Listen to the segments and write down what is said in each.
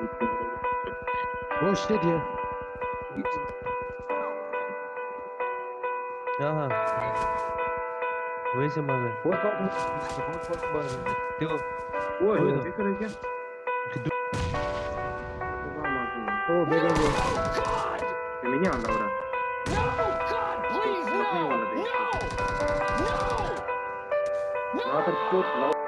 Oh shit here. हाँ वही से मार है बहुत बहुत बहुत देखो ओए ओए तो। देख रहे क्या ओ बेटा ये ये नहीं आना हो रहा No, God, please, no, these. no, no.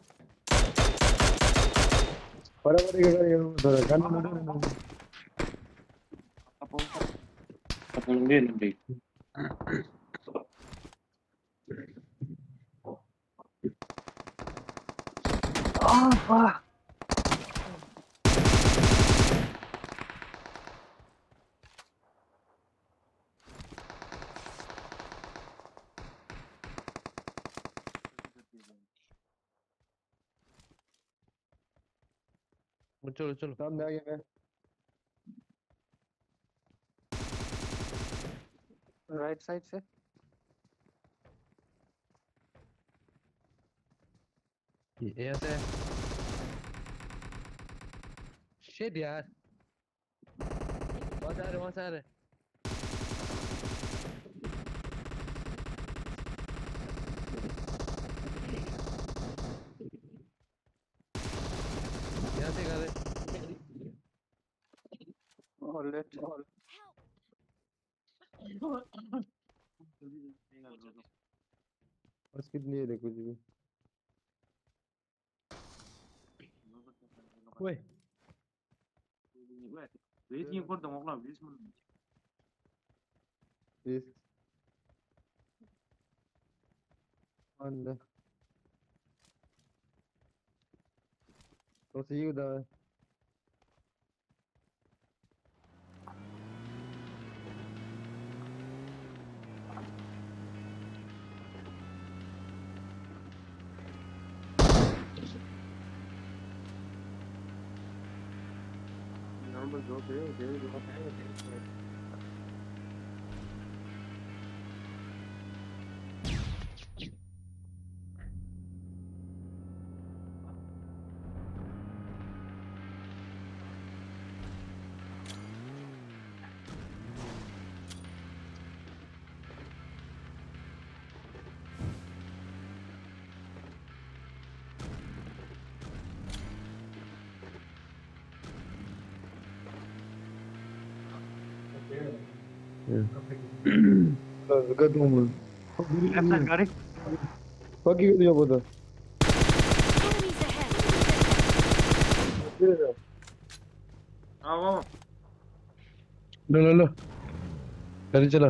बराबर के चलो चलो। सामने आ गया मैं। राइट साइड से। ये ऐसे है शिट यार। वहाँ से आ रहे वहाँ से आ रहे यहाँ से कर रहे और लेट बस कितनी है कुछ भी ओए Waiting for the mogla, this one. Please अंदर तो सी उधर Normal job है, numbers over there, there's a side गाड़ी बाकी को दिया पता Enemies ahead. आओ आओ लो लो लो गाड़ी चला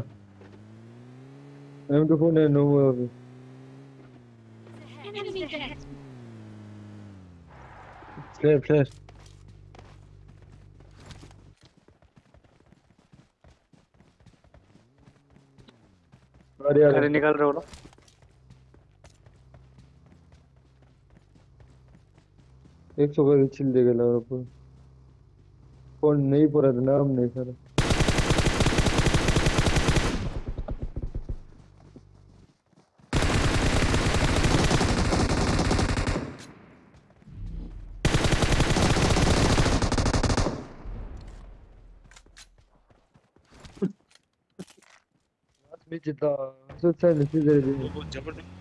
एम टू फ़ोन है नो अभी फ्लैश फ्लैश गाड़ी अरे निकल रहे हो लोग एक सौ का चिल देगा लगा रहा फ़ोन नहीं पूरा था नाम नहीं सर मी जिद्दा असंच चाललं शेजारी बहुत ज़बरदस्त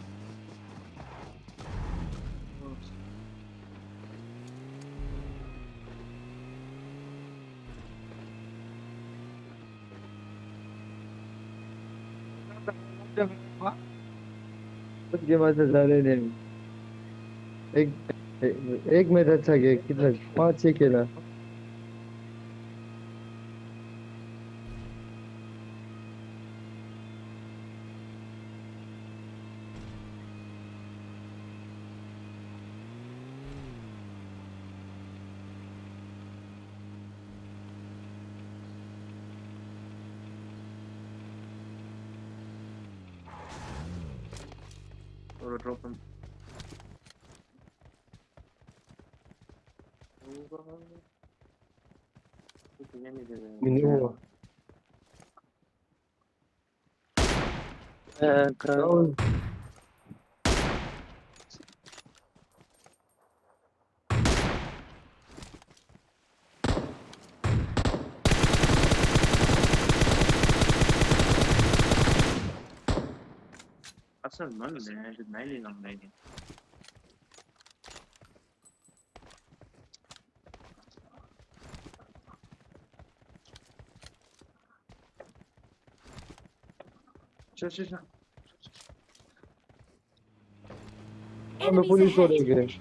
कुछ गेम असं झाले नाही। एक ए- एक मैच अच्छा गया। कितना? पाँच छह खेला। और ड्रॉप हम कुछ ये Aslında bunlar mı denedik? Neyle inanmaydın? Çık çık çık. Ama polis oraya girer.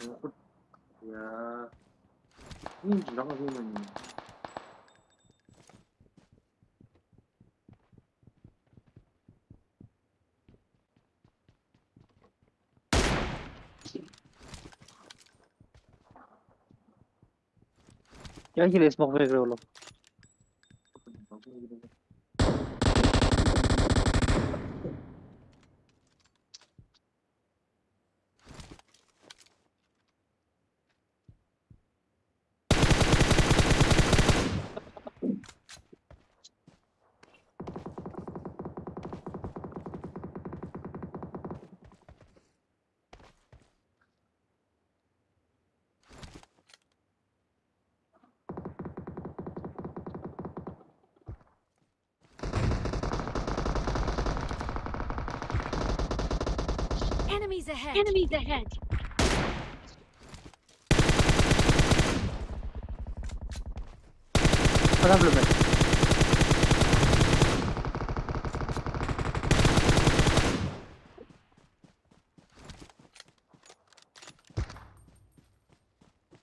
嗯，不，呀，你智商高吗你？去。你还是不玩这个了。Enemies ahead. Enemies ahead. Problem.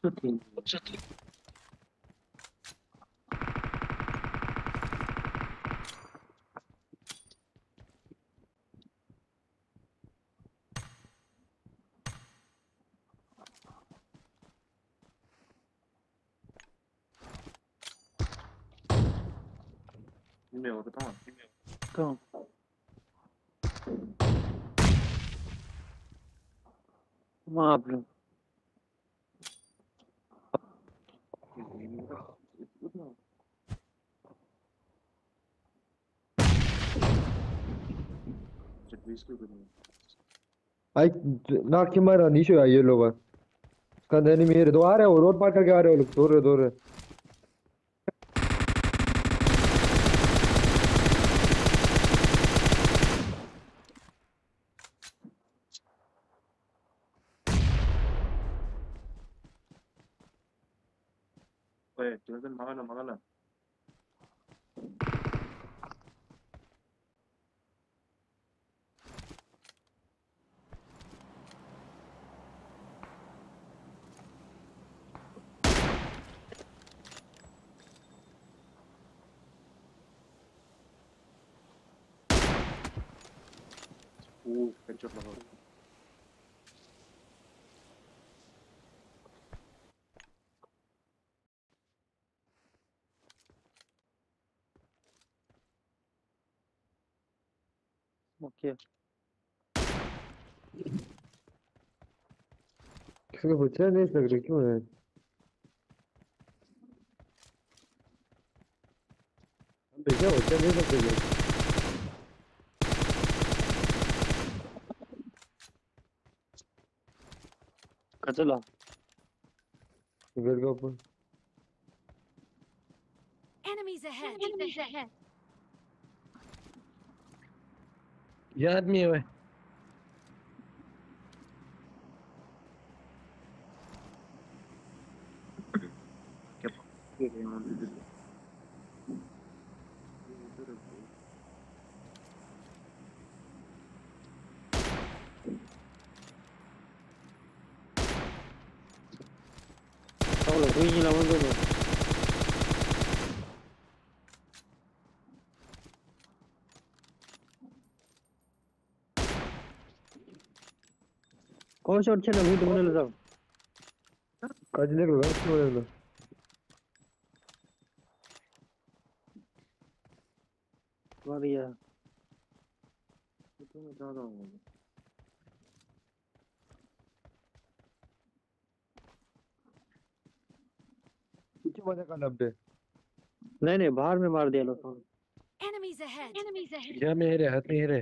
Okay. Email the bomb. Go. Vamos lá, Bruno. भाई नाक की मारा नीचे आई ये लोग का एनिमी है दो आ रहे हो रोड पार करके आ रहे हो लोग दो रहे दो रहे Oye, tienes el magala, magala. Uh, headshot magala. Okay किसी को पूछा है चला के ऊपर Enemies ahead. Enemies ahead. ये आदमी है वे ये गए हम इधर इधर Hola, güey, la mando no. कौन ಹೊರಸೋಡ್ಚನ ಹೀಟ್ ಬರಲ್ಲ ಸರ್ ಕಜ್ಲೆಗಳು ಗಾಸ್ ಬರಲ್ಲ वारिया तो मैं जा रहा हूँ कुछ मज़ा का लब्दे नहीं नहीं बाहर में मार दिया लोग एनिमीज अहेड एनिमीज अहेड मेरे हाथ में है रे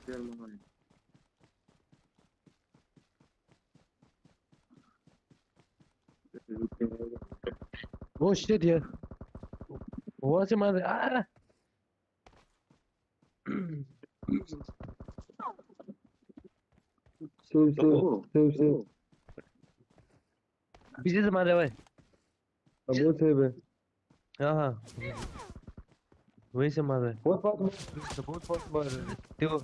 चल ओ शिट यार वहाँ से मार आ सेव सेव सेव सेव पीछे से मार रहा है अब वो सेव है हाँ हाँ वही से मार रहा है बहुत पास बहुत पास मार रहे हैं देखो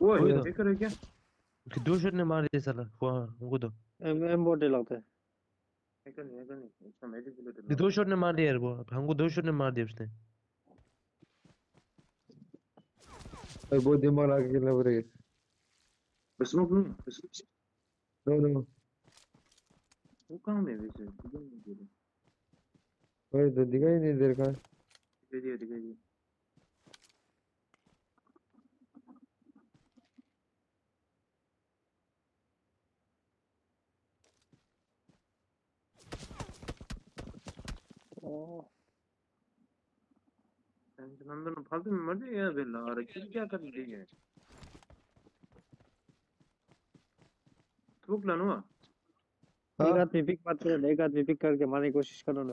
वो। देख रहे हो क्या दो शॉट ने मार दिया साला वहाँ उनको तो एम एम बोटे लगता है नहीं दो शॉट ने मार दिया यार वो हमको दो शॉट ने मार दिया उसने और बहुत दिमाग लगा के खेलना पड़ेगा स्मोक नहीं नो नो वो कहाँ में वैसे दिखाई नहीं दे रहा भाई तो दिखाई नहीं दे रहा दिखाई दिया दिखाई दिया टेंशन अंदर फालतू में मर जाएगा बेला क्या कर दी है थूक ला नुआ एक आदमी पिक मत करो एक आदमी पिक करके मारने की कोशिश करो ना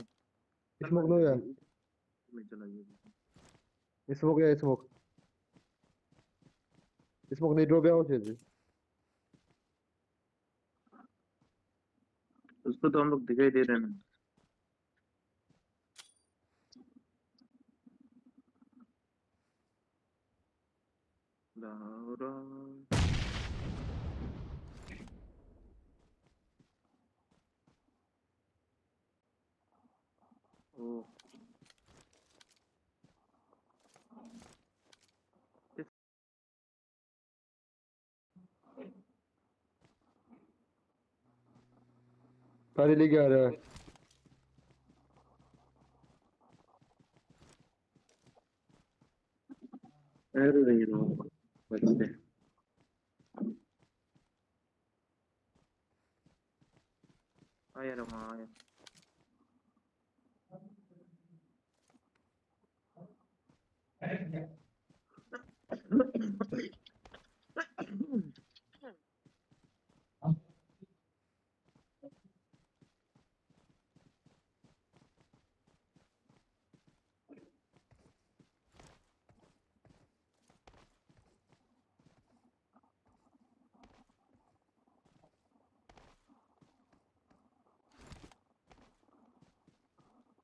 स्मोक नो यार में चला गया स्मोक या स्मोक स्मोक नहीं ड्रॉप आउट है उसको तो हम लोग दिखाई दे रहे हैं ना लारा ओ गाड़ी लेके आ रहा है अरे Wednesday. Ay, alam nga yan. Ay,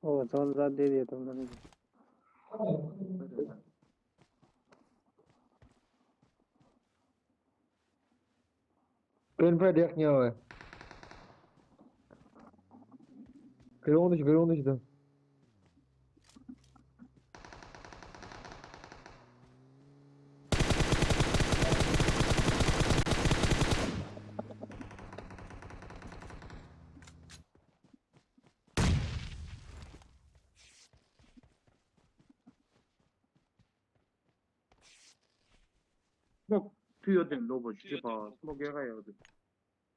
ओ जोन रात दे दिया तुम लोगों ने पेन फाइट yaknya हुआ है Kırılmış dışı, kırılmış dışı. 스모크 튀어든 로봇 제발 스모크 해가요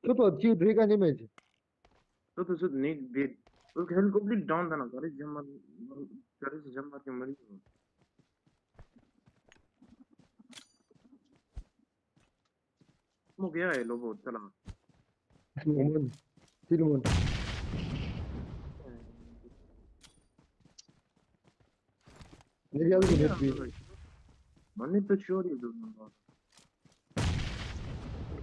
Tutma, çiğ direkt animate. तो तो सर नहीं दे उसका हेल्थ कंप्लीट डाउन था ना गाड़ी जम मार गाड़ी से जम मार के मरी वो स्मोक गया है लोगो चला Umut. Sil Umut. Ne geldi bu net bir? Money तो sure ही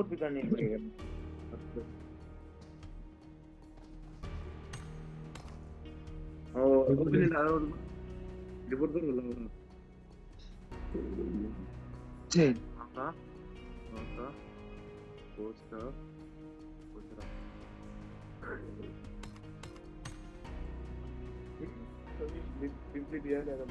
अब रिपोर्ट भी करनी पड़ेगा ओ Report ओपन ला रिपोर्ट करो ला हाँ हाँ हाँ पोस्ट पोस्ट बिजली दिया जाएगा